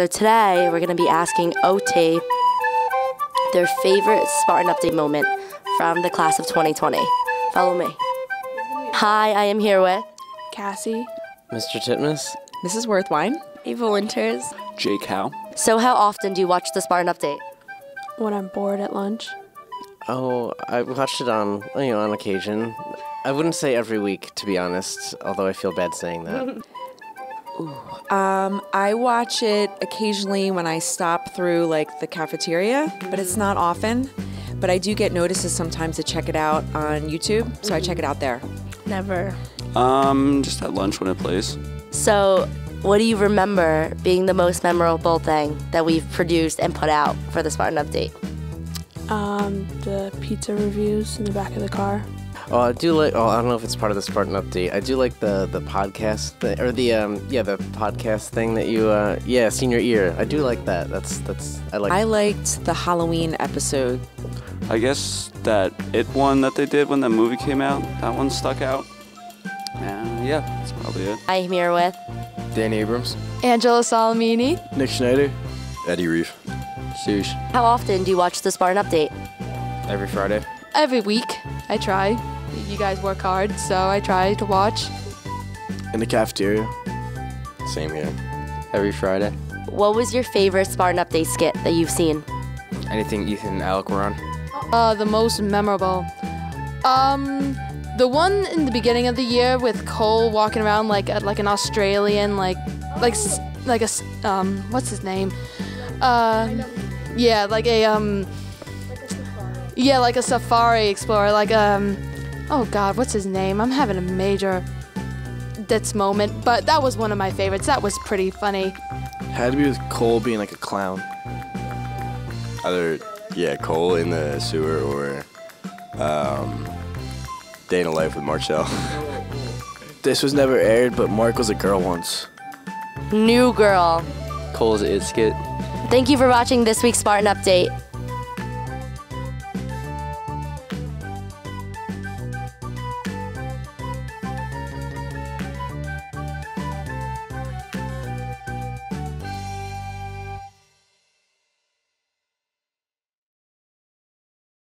So today we're going to be asking OT their favorite Spartan update moment from the class of 2020. Follow me. Hi, I am here with Cassie. Mr. Titmus? Mrs. Worthwine. Eva Winters. Jake Howe. So, how often do you watch the Spartan update? When I'm bored at lunch. Oh, I watched it on, you know, on occasion. I wouldn't say every week, to be honest, although I feel bad saying that. Um, I watch it occasionally when I stop through like the cafeteria, but it's not often. But I do get notices sometimes to check it out on YouTube, so I check it out there. Never. Um, just at lunch when it plays. So, what do you remember being the most memorable thing that we've produced and put out for the Spartan update? Um, the pizza reviews in the back of the car. Oh, I do like. Oh, I don't know if it's part of the Spartan update. I do like the the podcast thi- or the um yeah the podcast thing that you uh yeah senior year. I do like that. That's that's I like. I liked the Halloween episode. I guess that it one that they did when that movie came out, that one stuck out. Uh, yeah, that's probably it. I'm here with Danny Abrams, Angela Salamini. Nick Schneider, Eddie Reef, Sush, How often do you watch the Spartan update? every Friday. Every week, I try. You guys work hard, so I try to watch. In the cafeteria. Same here. Every Friday. What was your favorite Spartan update skit that you've seen? Anything Ethan and Alec were on. Uh, the most memorable. Um, the one in the beginning of the year with Cole walking around like a, like an Australian, like like like a s- um, what's his name? Uh, yeah, like a um, yeah, like a safari explorer, like um, oh God, what's his name? I'm having a major ditz moment, but that was one of my favorites. That was pretty funny. Had to be with Cole being like a clown. Either, yeah, Cole in the sewer or um, Day in a Life with Marcel. This was never aired, but Mark was a girl once. New Girl. Cole's it skit. Thank you for watching this week's Spartan Update.